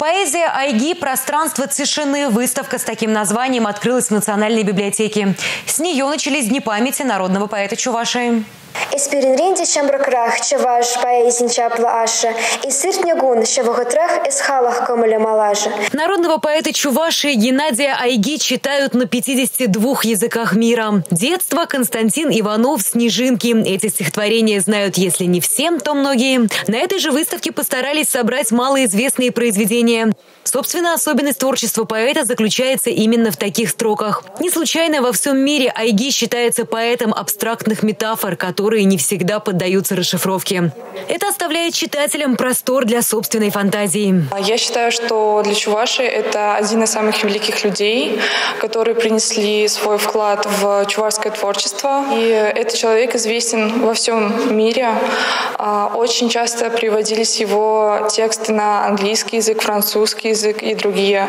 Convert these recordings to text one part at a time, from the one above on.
Поэзия Айги «Пространство тишины». Выставка с таким названием открылась в Национальной библиотеке. С нее начались Дни памяти народного поэта Чувашии. Эспиринринди шамбракрах чаваш поэзин чапла аша и сыртнягун шаваготрах эсхалах камаля малажа. Народного поэта Чувашии Геннадия Айги читают на 52 языках мира. Детство Константин Иванов «Снежинки». Эти стихотворения знают, если не всем, то многие. На этой же выставке постарались собрать малоизвестные произведения. Собственно, особенность творчества поэта заключается именно в таких строках. Не случайно во всем мире Айги считается поэтом абстрактных метафор, которые не всегда поддаются расшифровке. Это оставляет читателям простор для собственной фантазии. Я считаю, что для Чуваши это один из самых великих людей, которые принесли свой вклад в чувашское творчество. И этот человек известен во всем мире. А, очень часто приводились его тексты на английский язык, французский язык и другие.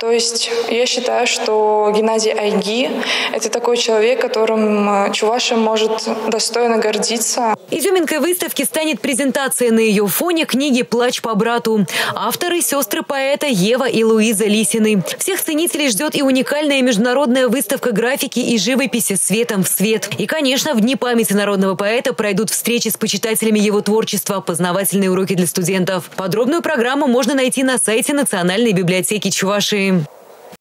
То есть я считаю, что Геннадий Айги — это такой человек, которым э, Чуваша может достойно гордиться. Изюминкой выставки станет презентация на ее фоне книги «Плач по брату». Авторы – сестры поэта Ева и Луиза Лисины. Всех ценителей ждет и уникальная международная выставка графики и живописи «Светом в свет». И, конечно, в Дни памяти народного поэта пройдут встречи с почитателями его творчества, познавательные уроки для студентов. Подробную программу можно найти на сайте Национальной библиотеки Чувашии.